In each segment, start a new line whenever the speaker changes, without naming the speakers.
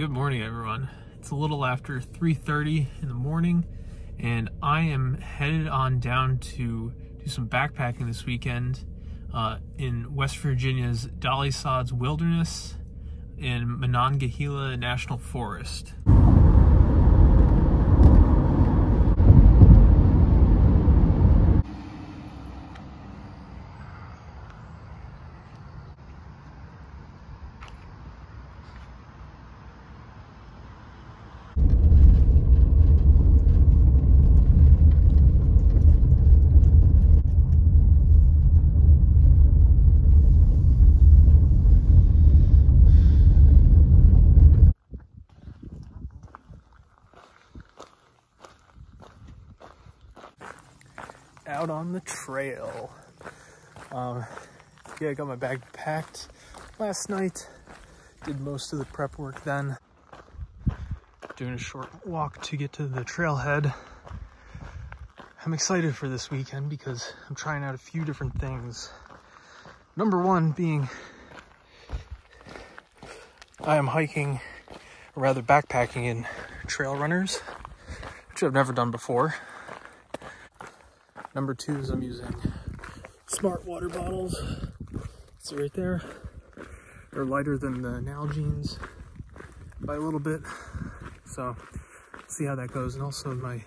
Good morning, everyone. It's a little after 3.30 in the morning, and I am headed on down to do some backpacking this weekend uh, in West Virginia's Dolly Sods Wilderness in Monongahela National Forest. out on the trail. Um, yeah, I got my bag packed last night. Did most of the prep work then. Doing a short walk to get to the trailhead. I'm excited for this weekend because I'm trying out a few different things. Number one being I am hiking, or rather backpacking in trail runners, which I've never done before. Number two is I'm using smart water bottles. It's right there. They're lighter than the Nalgene's by a little bit. So see how that goes. And also my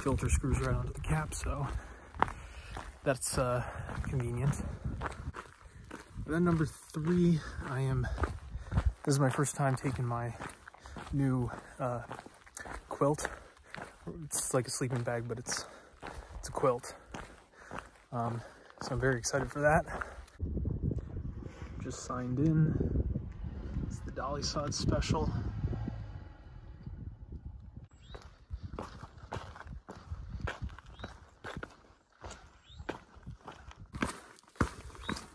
filter screws right onto the cap, so that's uh, convenient. And then number three, I am, this is my first time taking my new uh, quilt. It's like a sleeping bag, but it's quilt. Um, so I'm very excited for that. Just signed in. It's the Dolly Sod special.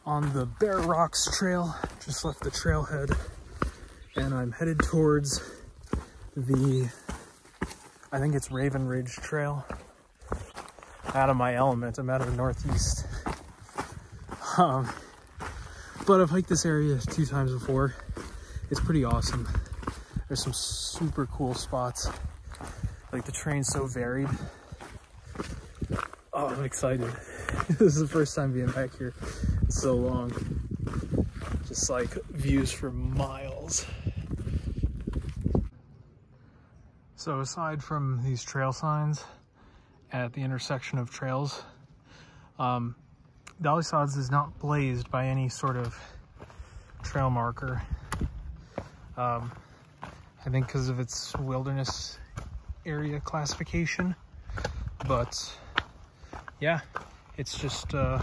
On the Bear Rocks Trail, just left the trailhead, and I'm headed towards the, I think it's Raven Ridge Trail out of my element. I'm out of the Northeast. Um, but I've hiked this area two times before. It's pretty awesome. There's some super cool spots. Like the terrain's so varied. Oh, I'm excited. this is the first time being back here in so long. Just like views for miles. So aside from these trail signs, at the intersection of trails. Um, Dolly Sods is not blazed by any sort of trail marker. Um, I think because of its wilderness area classification. But yeah, it's just uh,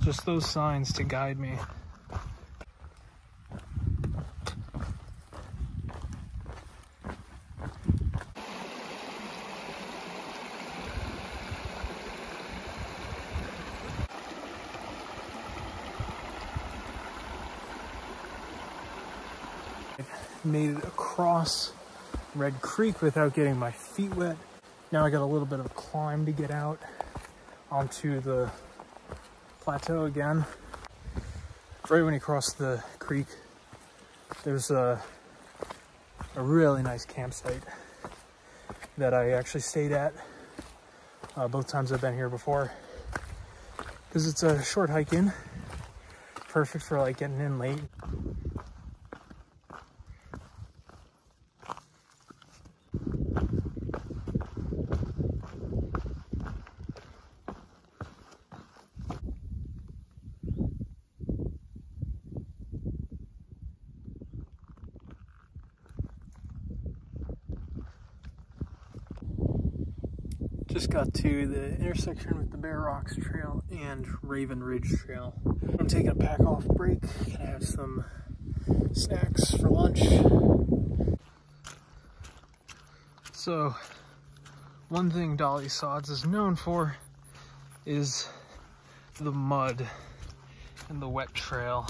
just those signs to guide me. Made it across Red Creek without getting my feet wet. Now I got a little bit of a climb to get out onto the plateau again. Right when you cross the creek, there's a, a really nice campsite that I actually stayed at uh, both times I've been here before because it's a short hike in, perfect for like getting in late. just to the intersection with the Bear Rocks Trail and Raven Ridge Trail. I'm taking a pack off break. Gonna have some snacks for lunch. So, one thing Dolly Sods is known for is the mud and the wet trail.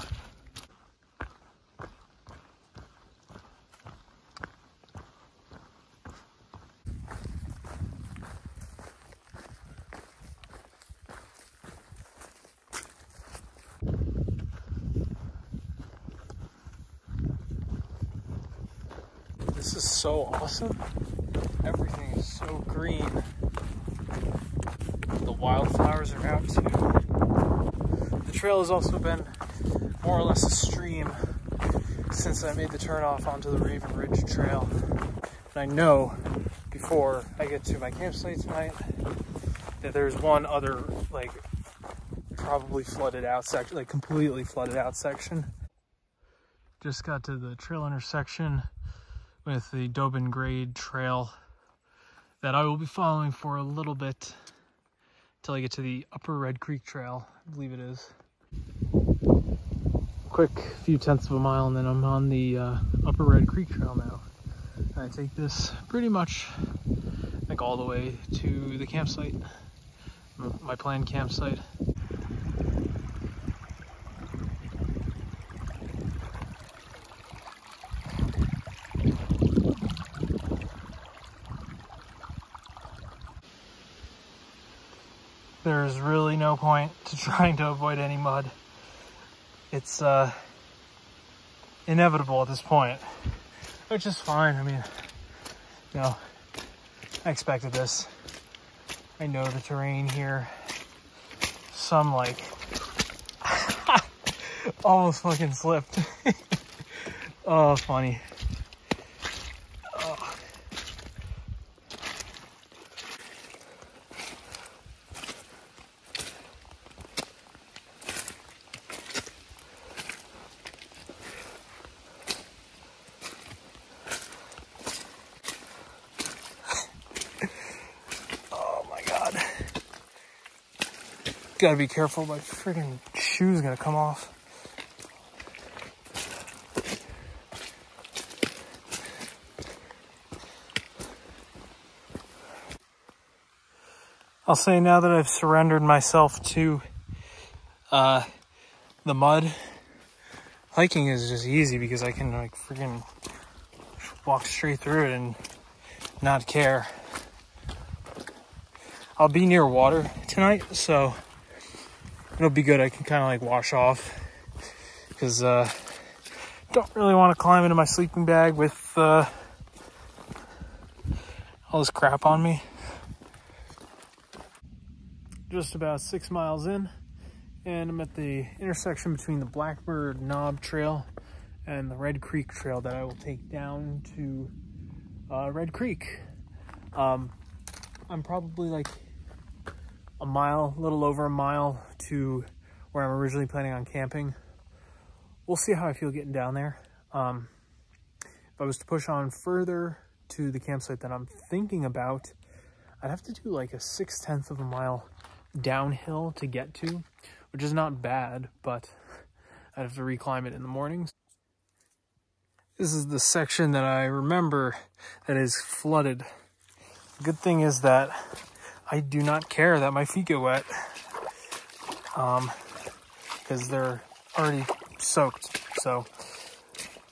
this is so awesome. Everything is so green. The wildflowers are out too. The trail has also been more or less a stream since I made the turn off onto the Raven Ridge Trail. And I know before I get to my campsite tonight that there's one other like probably flooded out section, like completely flooded out section. Just got to the trail intersection with the Dobbin Grade Trail that I will be following for a little bit until I get to the Upper Red Creek Trail, I believe it is. Quick few tenths of a mile and then I'm on the uh, Upper Red Creek Trail now. I take this pretty much like all the way to the campsite, my planned campsite. There's really no point to trying to avoid any mud. It's uh, inevitable at this point which is fine. I mean, you know, I expected this. I know the terrain here. Some like almost fucking slipped. oh, funny. Gotta be careful, my freaking shoe's gonna come off. I'll say now that I've surrendered myself to uh, the mud, hiking is just easy because I can like freaking walk straight through it and not care. I'll be near water tonight, so it'll be good. I can kind of like wash off because uh, don't really want to climb into my sleeping bag with uh, all this crap on me. Just about six miles in, and I'm at the intersection between the Blackbird Knob Trail and the Red Creek Trail that I will take down to uh, Red Creek. Um, I'm probably like a mile, a little over a mile to where I'm originally planning on camping. We'll see how I feel getting down there. Um, if I was to push on further to the campsite that I'm thinking about, I'd have to do like a six tenths of a mile downhill to get to, which is not bad, but I'd have to reclimb it in the mornings. This is the section that I remember that is flooded. The good thing is that I do not care that my feet get wet um, because they're already soaked. So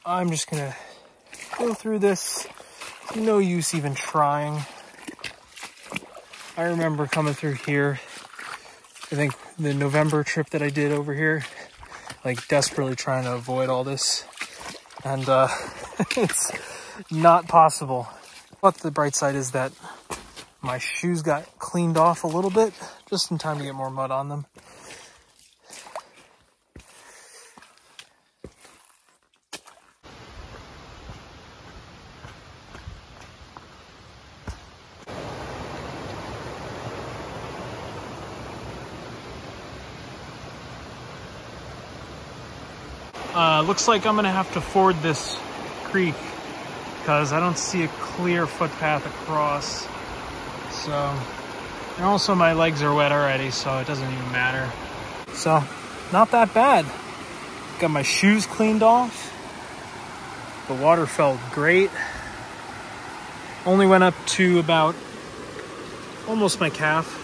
I'm just gonna go through this. No use even trying. I remember coming through here, I think the November trip that I did over here, like desperately trying to avoid all this. And uh, it's not possible. But the bright side is that my shoes got cleaned off a little bit, just in time to get more mud on them. Uh, looks like I'm gonna have to ford this creek because I don't see a clear footpath across. So, and also my legs are wet already, so it doesn't even matter. So, not that bad. Got my shoes cleaned off. The water felt great. Only went up to about almost my calf.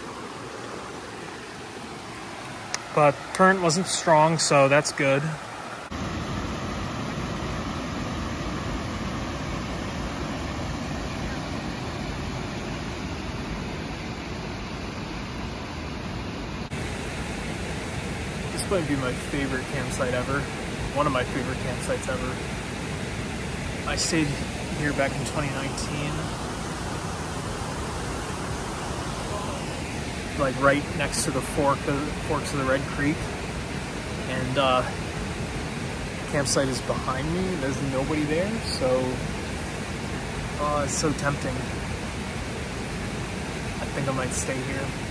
But current wasn't strong, so that's good. Might be my favorite campsite ever. One of my favorite campsites ever. I stayed here back in 2019. Like right next to the fork of, forks of the Red Creek. And uh, campsite is behind me. There's nobody there, so oh, it's so tempting. I think I might stay here.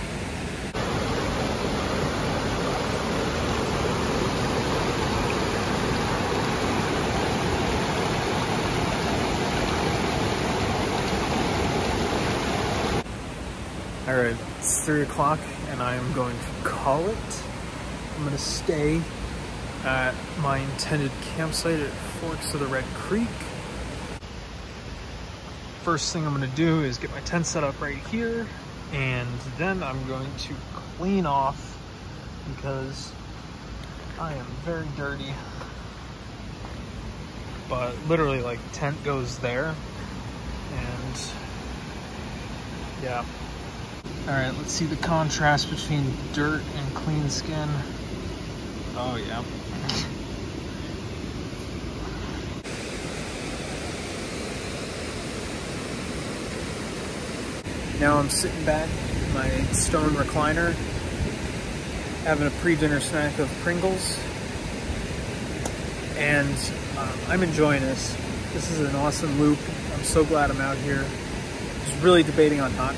Right, it's three o'clock and I am going to call it. I'm gonna stay at my intended campsite at Forks of the Red Creek. First thing I'm gonna do is get my tent set up right here and then I'm going to clean off because I am very dirty. But literally like tent goes there and yeah. All right, let's see the contrast between dirt and clean skin. Oh yeah. Now I'm sitting back in my stone recliner, having a pre-dinner snack of Pringles, and uh, I'm enjoying this. This is an awesome loop. I'm so glad I'm out here. I was really debating on not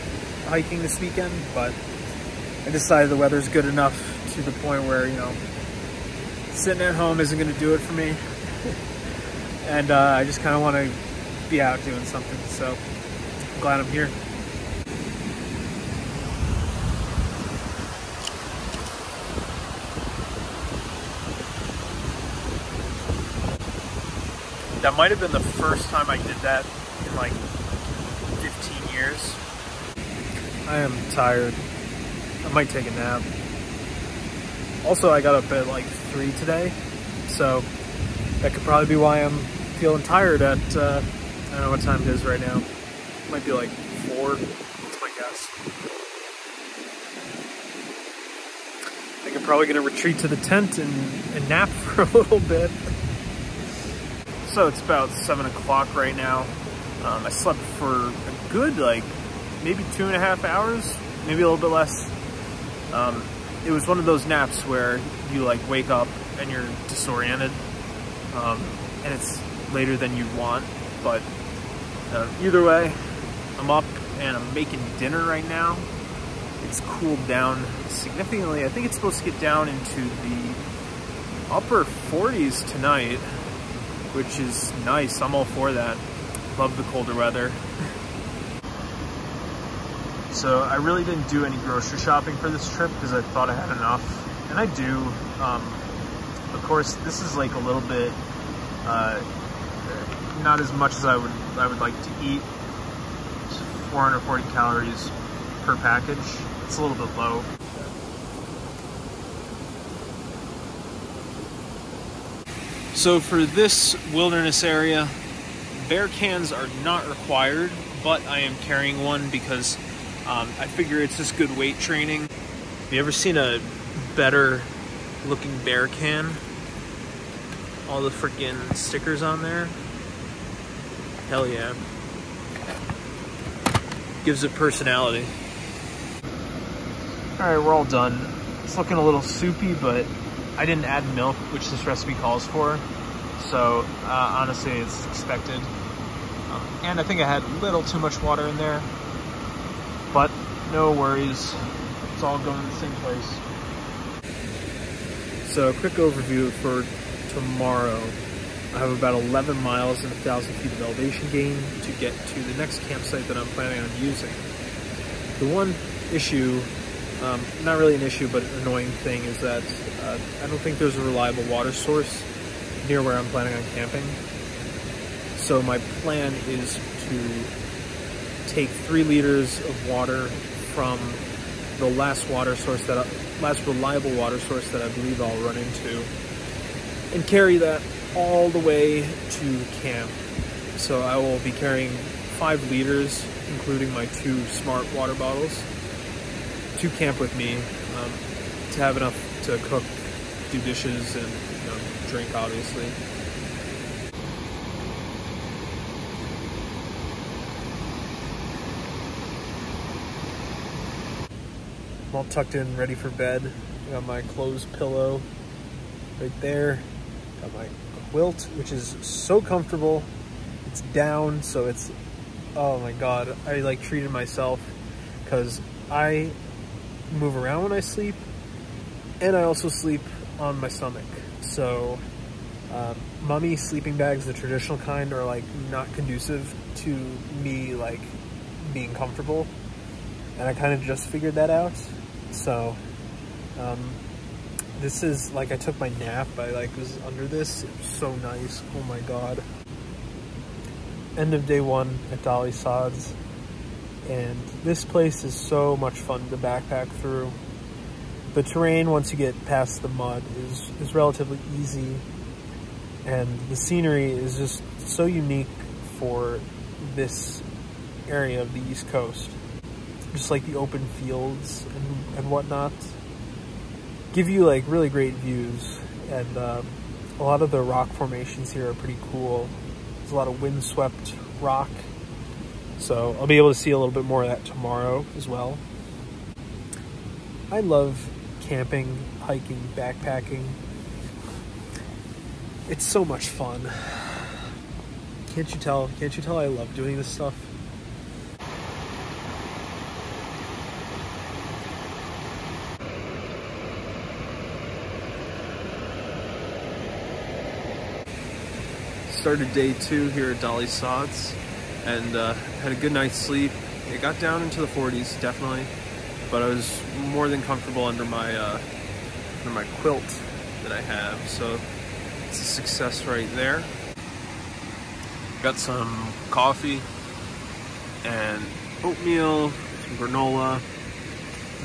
hiking this weekend, but I decided the weather's good enough to the point where, you know, sitting at home isn't going to do it for me. and uh, I just kind of want to be out doing something. So I'm glad I'm here. That might have been the first time I did that in like 15 years. I am tired. I might take a nap. Also, I got up at like 3 today, so that could probably be why I'm feeling tired at, uh, I don't know what time it is right now. It might be like 4, that's my guess. I think I'm probably going to retreat to the tent and, and nap for a little bit. So it's about 7 o'clock right now. Um, I slept for a good, like, maybe two and a half hours, maybe a little bit less. Um, it was one of those naps where you like wake up and you're disoriented, um, and it's later than you'd want. But uh, either way, I'm up and I'm making dinner right now. It's cooled down significantly. I think it's supposed to get down into the upper 40s tonight, which is nice. I'm all for that. Love the colder weather. So I really didn't do any grocery shopping for this trip because I thought I had enough. And I do. Um, of course, this is like a little bit, uh, not as much as I would I would like to eat. It's 440 calories per package. It's a little bit low. So for this wilderness area, bear cans are not required, but I am carrying one because um, I figure it's just good weight training. Have you ever seen a better looking bear can? All the freaking stickers on there. Hell yeah. Gives it personality. Alright, we're all done. It's looking a little soupy, but I didn't add milk, which this recipe calls for. So, uh, honestly, it's expected. Um, and I think I had a little too much water in there. But no worries, it's all going to the same place. So a quick overview for tomorrow. I have about 11 miles and 1,000 feet of elevation gain to get to the next campsite that I'm planning on using. The one issue, um, not really an issue, but an annoying thing is that uh, I don't think there's a reliable water source near where I'm planning on camping. So my plan is to take three liters of water from the last water source that, last reliable water source that I believe I'll run into, and carry that all the way to camp. So I will be carrying five liters, including my two smart water bottles, to camp with me um, to have enough to cook, do dishes, and you know, drink, obviously. I'm all tucked in, ready for bed. Got my clothes pillow right there. Got my quilt, which is so comfortable. It's down, so it's, oh my God. I like treated myself because I move around when I sleep and I also sleep on my stomach. So um, mummy sleeping bags, the traditional kind, are like not conducive to me like being comfortable. And I kind of just figured that out. So um, this is like I took my nap. I like was under this. It was so nice. Oh my god. End of day one at Dolly Sods. And this place is so much fun to backpack through. The terrain, once you get past the mud, is, is relatively easy and the scenery is just so unique for this area of the East Coast. Just like the open fields and, and whatnot. Give you like really great views and um, a lot of the rock formations here are pretty cool. There's a lot of windswept rock. So I'll be able to see a little bit more of that tomorrow as well. I love camping, hiking, backpacking, it's so much fun. Can't you tell? Can't you tell I love doing this stuff? Started day two here at Dolly Sods and uh, had a good night's sleep. It got down into the 40s, definitely, but I was more than comfortable under my uh, under my quilt that I have. So it's a success right there. Got some coffee and oatmeal, some granola,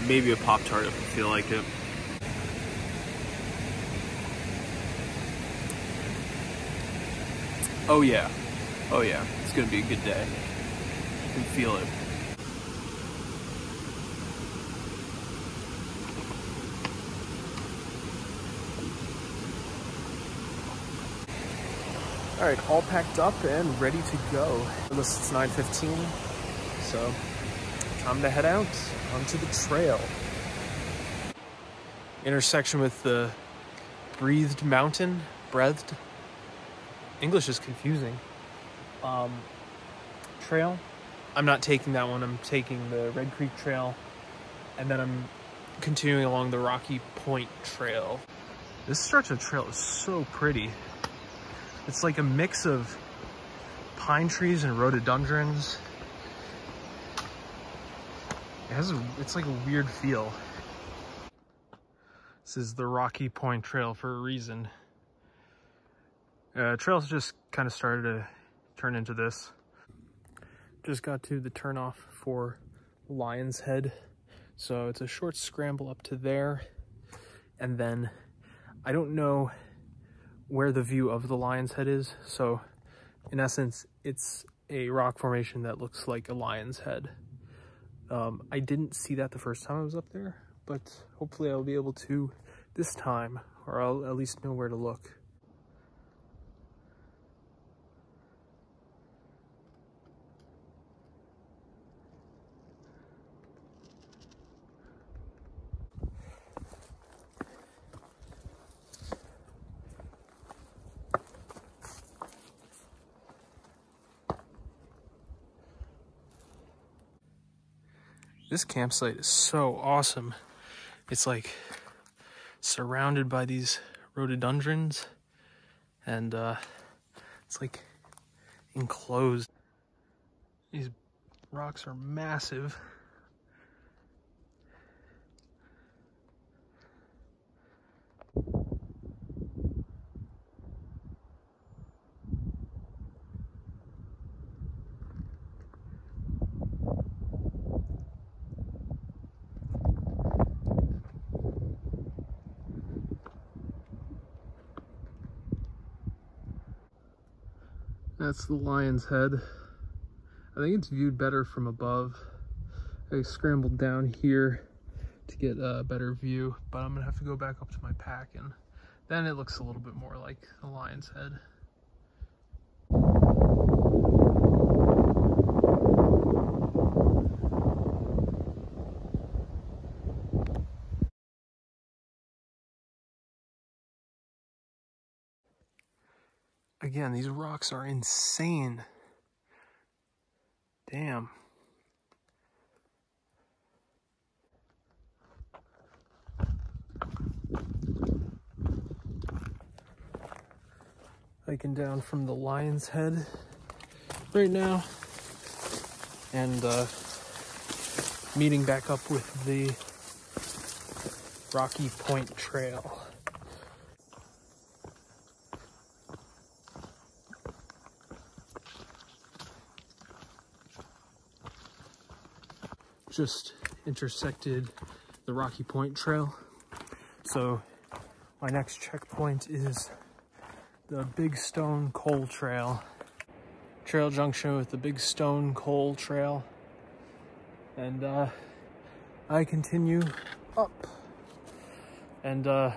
maybe a Pop-Tart if I feel like it. Oh yeah, oh yeah, it's gonna be a good day. I can feel it. All right, all packed up and ready to go. Unless it's 9.15, so time to head out onto the trail. Intersection with the Breathed Mountain, breathed. English is confusing. Um, trail. I'm not taking that one. I'm taking the Red Creek Trail, and then I'm continuing along the Rocky Point Trail. This stretch of trail is so pretty. It's like a mix of pine trees and rhododendrons. It has a, it's like a weird feel. This is the Rocky Point Trail for a reason. Uh, trails just kind of started to turn into this. Just got to the turnoff for Lion's Head. So it's a short scramble up to there. And then I don't know where the view of the lion's head is. So in essence, it's a rock formation that looks like a lion's head. Um, I didn't see that the first time I was up there, but hopefully I'll be able to this time, or I'll at least know where to look. This campsite is so awesome. It's like surrounded by these rhododendrons and uh, it's like enclosed. These rocks are massive. That's the lion's head. I think it's viewed better from above. I scrambled down here to get a better view, but I'm gonna have to go back up to my pack and then it looks a little bit more like a lion's head. Again, these rocks are insane. Damn. Hiking down from the Lion's Head right now and uh, meeting back up with the Rocky Point Trail. Just intersected the Rocky Point Trail. So my next checkpoint is the Big Stone Coal Trail. Trail junction with the Big Stone Coal Trail. And uh, I continue up. And uh,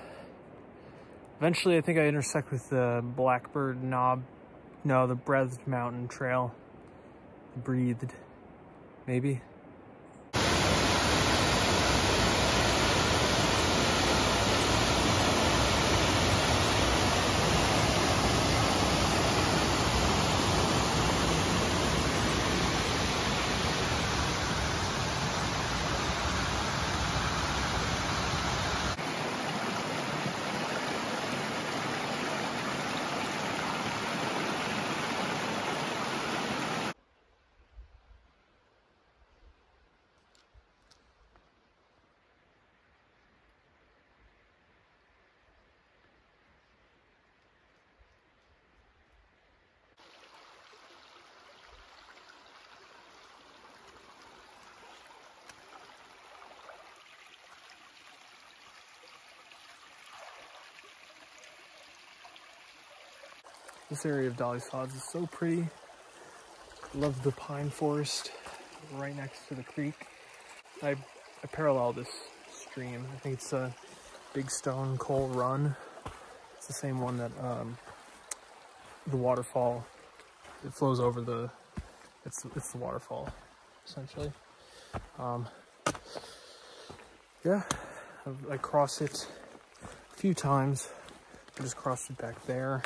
eventually I think I intersect with the Blackbird Knob, no, the Breathed Mountain Trail. Breathed, maybe. This area of Dolly Sods is so pretty. Love the pine forest right next to the creek. I, I parallel this stream. I think it's a Big Stone Coal Run. It's the same one that um, the waterfall, it flows over the, it's, it's the waterfall, essentially. Um, yeah, I, I cross it a few times. I just crossed it back there.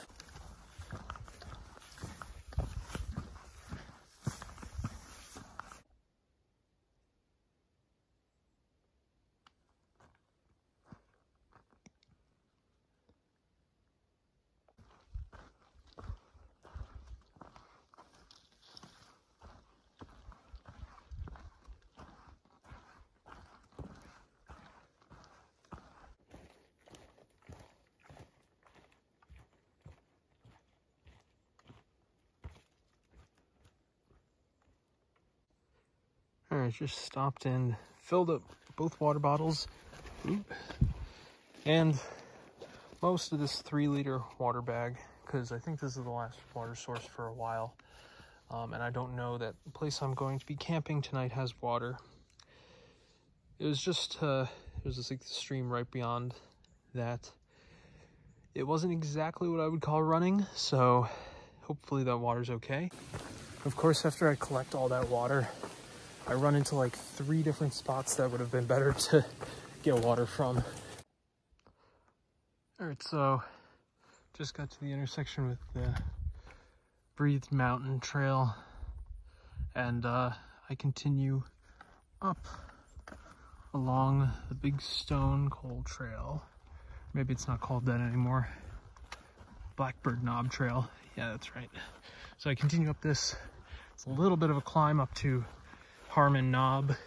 All right, just stopped and filled up both water bottles. Oop. And most of this three liter water bag, because I think this is the last water source for a while. Um, and I don't know that the place I'm going to be camping tonight has water. It was just, uh, it was just like the stream right beyond that. It wasn't exactly what I would call running, so hopefully that water's okay. Of course, after I collect all that water, I run into like three different spots that would have been better to get water from. All right, so just got to the intersection with the Breathed Mountain Trail and uh, I continue up along the Big Stone Coal Trail. Maybe it's not called that anymore. Blackbird Knob Trail. Yeah, that's right. So I continue up this. It's a little bit of a climb up to Harmon Knob.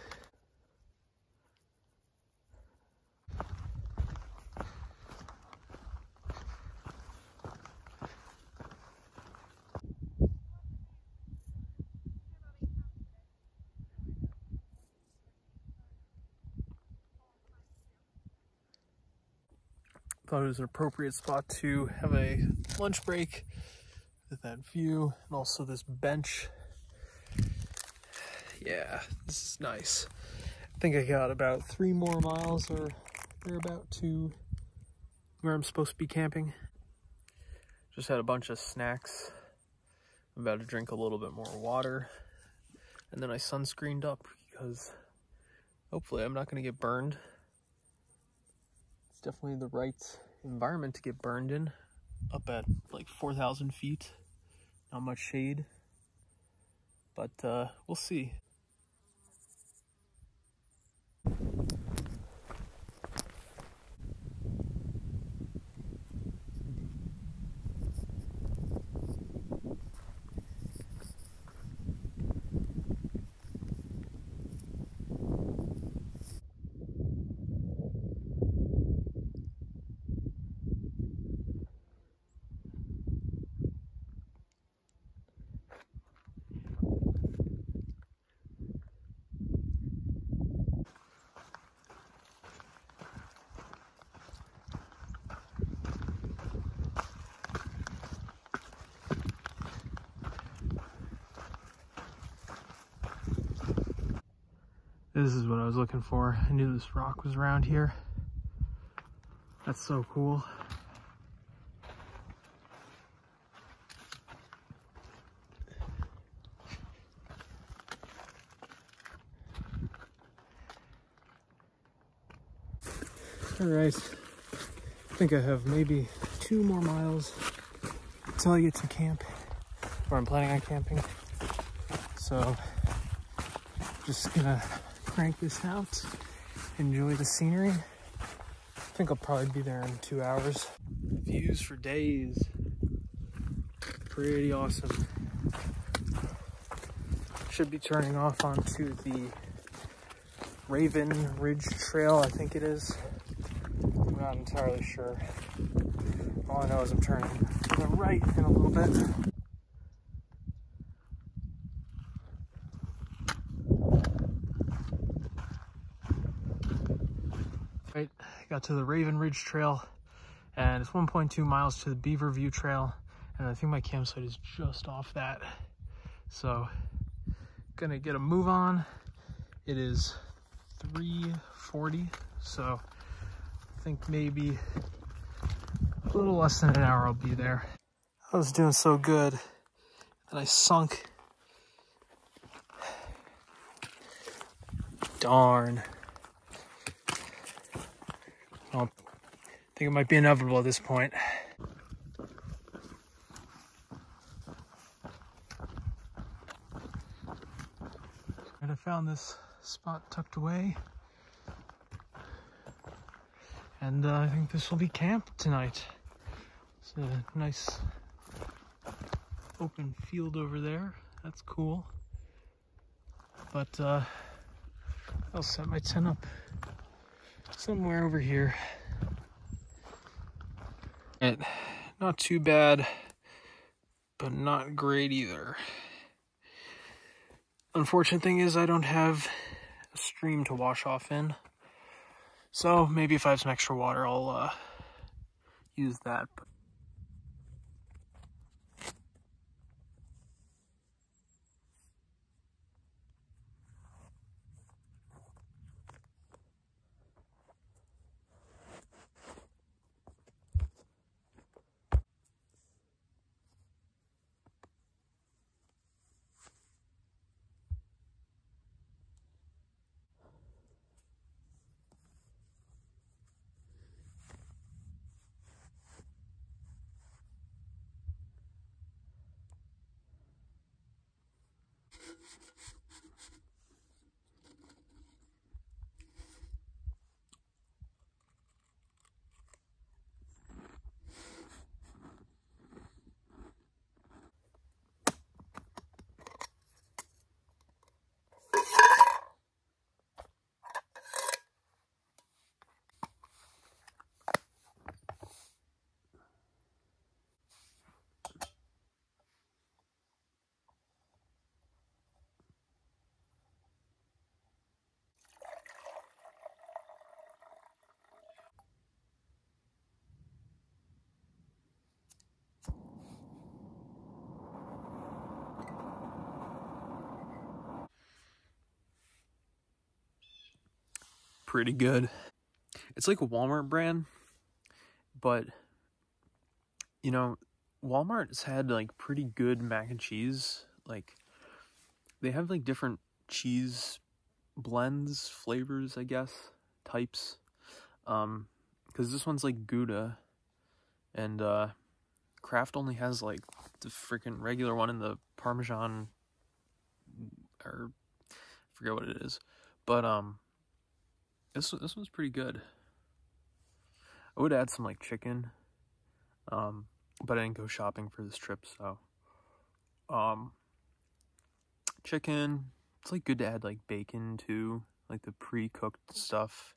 Thought it was an appropriate spot to have a lunch break with that view and also this bench yeah, this is nice. I think I got about three more miles or about to where I'm supposed to be camping. Just had a bunch of snacks. I'm about to drink a little bit more water. And then I sunscreened up because hopefully I'm not going to get burned. It's definitely the right environment to get burned in. up at like 4,000 feet. Not much shade, but uh, we'll see. This is what I was looking for. I knew this rock was around here. That's so cool. All right, I think I have maybe two more miles until I get to camp, where I'm planning on camping. So, just gonna crank this out, enjoy the scenery. I think I'll probably be there in two hours. Views for days. Pretty awesome. Should be turning off onto the Raven Ridge Trail, I think it is. I'm not entirely sure. All I know is I'm turning to the right in a little bit. Right, got to the Raven Ridge Trail and it's 1.2 miles to the Beaver View Trail and I think my campsite is just off that. So, gonna get a move on. It is 3.40, so I think maybe a little less than an hour I'll be there. I was doing so good that I sunk. Darn. I think it might be inevitable at this point. And I found this spot tucked away. And uh, I think this will be camp tonight. It's a nice open field over there. That's cool. But uh, I'll set my tent up somewhere over here. It, not too bad, but not great either. Unfortunate thing is I don't have a stream to wash off in. So maybe if I have some extra water, I'll uh, use that. Pretty good. It's like a Walmart brand, but you know, Walmart's had like pretty good mac and cheese. Like they have like different cheese blends, flavors, I guess, types. Um cuz this one's like Gouda and uh Kraft only has like the freaking regular one in the Parmesan or I forget what it is. But um this this one's pretty good. I would add some like chicken. Um but I didn't go shopping for this trip, so um chicken. It's like good to add like bacon too, like the pre-cooked stuff.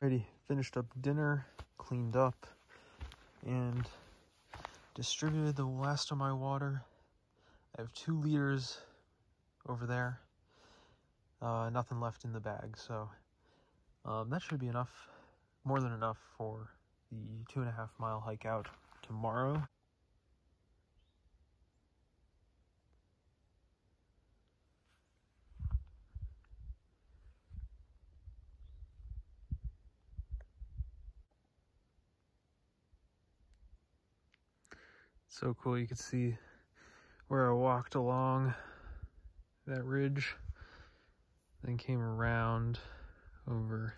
Already finished up dinner, cleaned up, and distributed the last of my water. I have two liters over there. Uh, nothing left in the bag, so um, that should be enough, more than enough for the two and a half mile hike out tomorrow. So cool, you can see where I walked along that ridge, then came around over,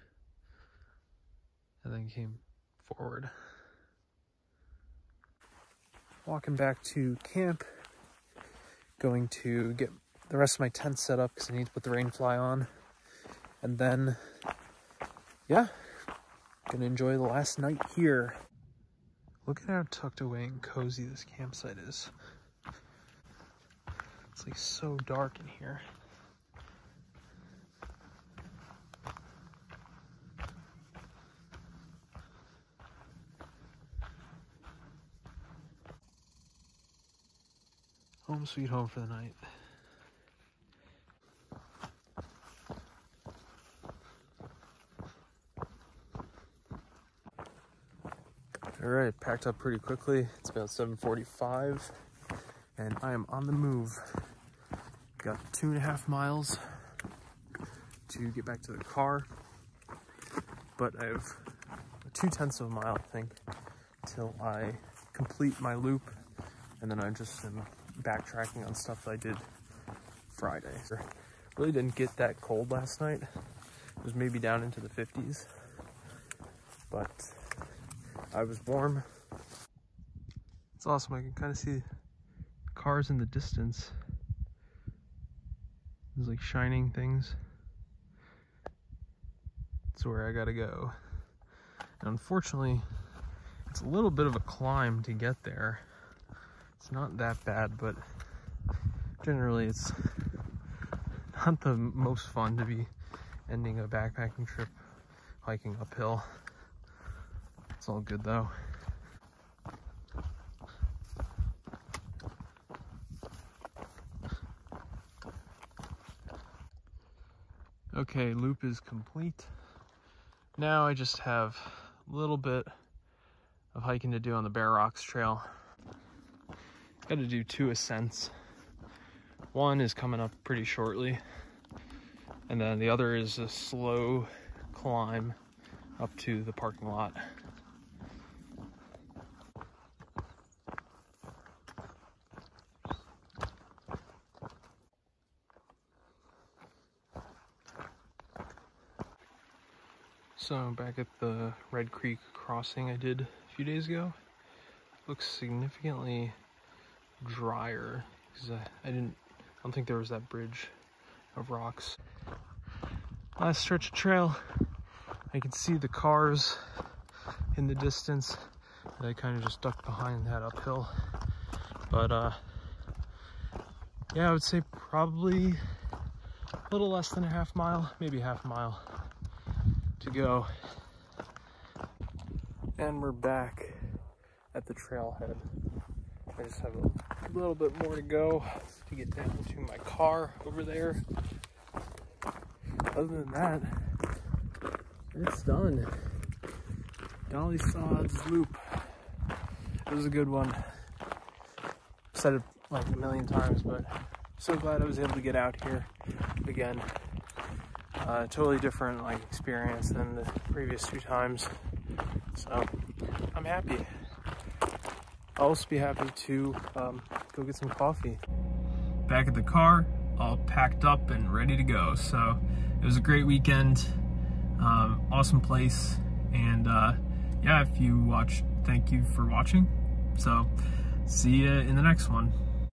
and then came forward. Walking back to camp, going to get the rest of my tent set up because I need to put the rain fly on. And then, yeah, gonna enjoy the last night here. Look at how tucked away and cozy this campsite is. It's like so dark in here. Home sweet home for the night. All right, packed up pretty quickly. It's about 7.45 and I am on the move. Got two and a half miles to get back to the car, but I have two tenths of a mile, I think, till I complete my loop, and then I just am backtracking on stuff that I did Friday. Really didn't get that cold last night. It was maybe down into the 50s, but I was warm. It's awesome. I can kind of see cars in the distance. There's like shining things. It's where I gotta go. And unfortunately, it's a little bit of a climb to get there. Not that bad, but generally it's not the most fun to be ending a backpacking trip hiking uphill. It's all good though. Okay, loop is complete. Now I just have a little bit of hiking to do on the Bear Rocks Trail. Got to do two ascents. One is coming up pretty shortly, and then the other is a slow climb up to the parking lot. So back at the Red Creek crossing I did a few days ago, looks significantly drier because I, I didn't, I don't think there was that bridge of rocks. Last stretch of trail, I can see the cars in the distance and I kind of just ducked behind that uphill. But uh, yeah, I would say probably a little less than a half mile, maybe half mile to go. And we're back at the trailhead. I just have a little bit more to go to get down to my car over there. Other than that, it's done. Dolly Sods Loop. It was a good one. said it like a million times, but so glad I was able to get out here again uh, totally different like experience than the previous two times. So I'm happy. I'll also be happy to um, go get some coffee. Back at the car, all packed up and ready to go. So it was a great weekend, um, awesome place, and uh, yeah, if you watch, thank you for watching. So see you in the next one.